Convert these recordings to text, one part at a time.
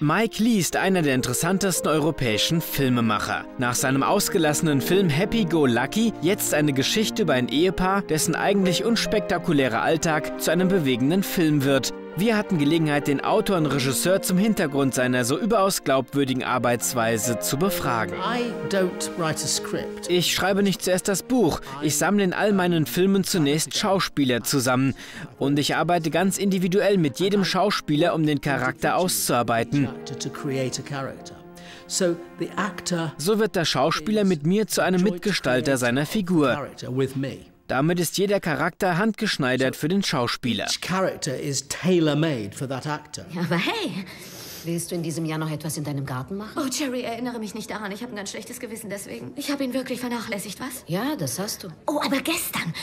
Mike Lee ist einer der interessantesten europäischen Filmemacher. Nach seinem ausgelassenen Film Happy Go Lucky jetzt eine Geschichte über ein Ehepaar, dessen eigentlich unspektakulärer Alltag zu einem bewegenden Film wird. Wir hatten Gelegenheit, den Autor und Regisseur zum Hintergrund seiner so überaus glaubwürdigen Arbeitsweise zu befragen. Ich schreibe nicht zuerst das Buch. Ich sammle in all meinen Filmen zunächst Schauspieler zusammen. Und ich arbeite ganz individuell mit jedem Schauspieler, um den Charakter auszuarbeiten. So wird der Schauspieler mit mir zu einem Mitgestalter seiner Figur. Damit ist jeder Charakter handgeschneidert für den Schauspieler. Aber hey, Willst du in diesem Jahr noch etwas in deinem Garten machen? Oh, Jerry, erinnere mich nicht daran. Ich habe ein ganz schlechtes Gewissen deswegen. Ich habe ihn wirklich vernachlässigt, was? Ja, das hast du. Oh, aber gestern.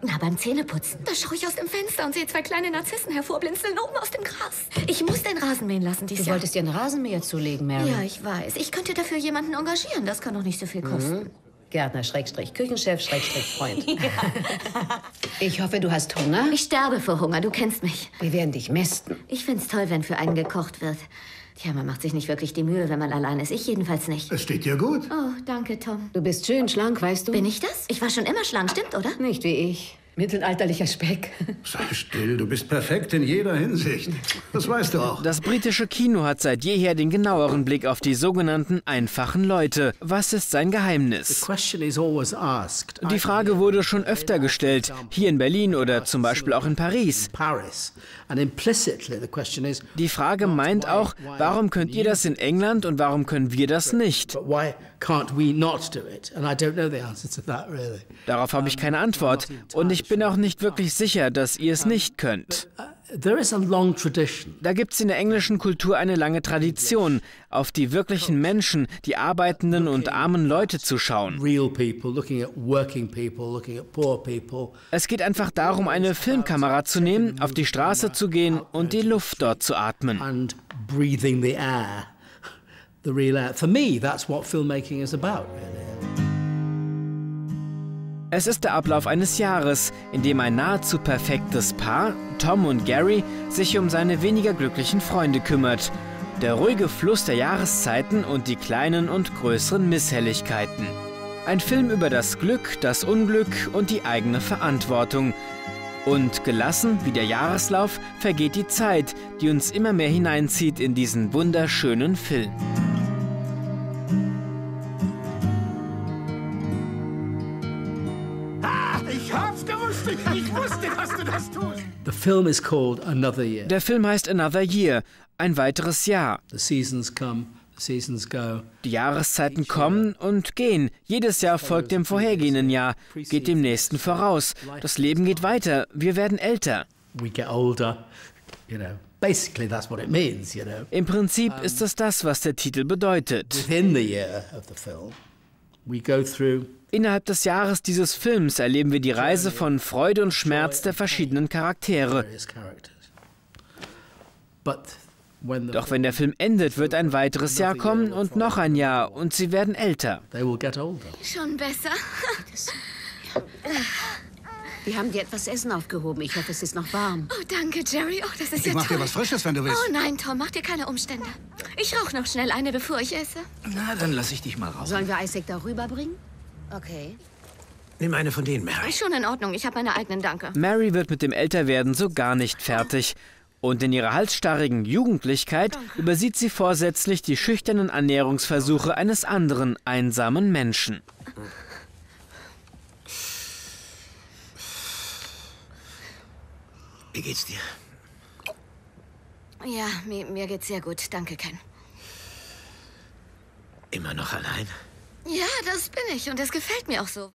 Na, beim Zähneputzen. Da schaue ich aus dem Fenster und sehe zwei kleine Narzissen hervorblinzeln oben aus dem Gras. Ich muss den Rasen mähen lassen dieses Du wolltest dir einen Rasenmäher zulegen, Mary. Ja, ich weiß. Ich könnte dafür jemanden engagieren. Das kann doch nicht so viel kosten. Mhm. Gärtner, Schrägstrich, Küchenchef, Schrägstrich, Freund. Ja. Ich hoffe, du hast Hunger. Ich sterbe vor Hunger, du kennst mich. Wir werden dich mästen. Ich find's toll, wenn für einen gekocht wird. Tja, man macht sich nicht wirklich die Mühe, wenn man allein ist. Ich jedenfalls nicht. Es steht dir gut. Oh, danke, Tom. Du bist schön schlank, weißt du? Bin ich das? Ich war schon immer schlank, stimmt, oder? Nicht wie ich. Mittelalterlicher Speck. Sei still, du bist perfekt in jeder Hinsicht. Das weißt du auch. Das britische Kino hat seit jeher den genaueren Blick auf die sogenannten einfachen Leute. Was ist sein Geheimnis? Die Frage wurde schon öfter gestellt, hier in Berlin oder zum Beispiel auch in Paris. Die Frage meint auch, warum könnt ihr das in England und warum können wir das nicht? Darauf habe ich keine Antwort und ich bin auch nicht wirklich sicher, dass ihr es nicht könnt. Da gibt es in der englischen Kultur eine lange Tradition, auf die wirklichen Menschen, die arbeitenden und armen Leute zu schauen. Es geht einfach darum, eine Filmkamera zu nehmen, auf die Straße zu gehen und die Luft dort zu atmen. The real air. For me, that's what filmmaking is about, really. Es ist der Ablauf eines Jahres, in dem ein nahezu perfektes Paar, Tom und Gary, sich um seine weniger glücklichen Freunde kümmert. Der ruhige Fluss der Jahreszeiten und die kleinen und größeren Misshelligkeiten. Ein Film über das Glück, das Unglück und die eigene Verantwortung. Und gelassen wie der Jahreslauf vergeht die Zeit, die uns immer mehr hineinzieht in diesen wunderschönen Film. Ich wusste, dass du das tust. The film is called Another Year. Der Film heißt Another Year, ein weiteres Jahr. The seasons come. Die Jahreszeiten kommen und gehen. Jedes Jahr folgt dem vorhergehenden Jahr, geht dem nächsten voraus. Das Leben geht weiter. Wir werden älter. Im Prinzip ist es das, was der Titel bedeutet. Innerhalb des Jahres dieses Films erleben wir die Reise von Freude und Schmerz der verschiedenen Charaktere. Doch wenn der Film endet, wird ein weiteres Jahr kommen und noch ein Jahr und sie werden älter. Schon besser. Wir haben dir etwas Essen aufgehoben. Ich hoffe, es ist noch warm. Oh, danke, Jerry. Oh, das ist ich ja mach toll. dir was Frisches, wenn du willst. Oh nein, Tom, mach dir keine Umstände. Ich rauche noch schnell eine, bevor ich esse. Na, dann lass ich dich mal rauchen. Sollen wir Isaac darüber bringen? Okay. Nimm eine von denen, Mary. Schon in Ordnung, ich habe meine eigenen, danke. Mary wird mit dem Älterwerden so gar nicht fertig. Und in ihrer halsstarrigen Jugendlichkeit danke. übersieht sie vorsätzlich die schüchternen Annäherungsversuche eines anderen einsamen Menschen. Wie geht's dir? Ja, mir, mir geht's sehr gut. Danke, Ken. Immer noch allein? Ja, das bin ich und es gefällt mir auch so.